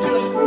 Joseph.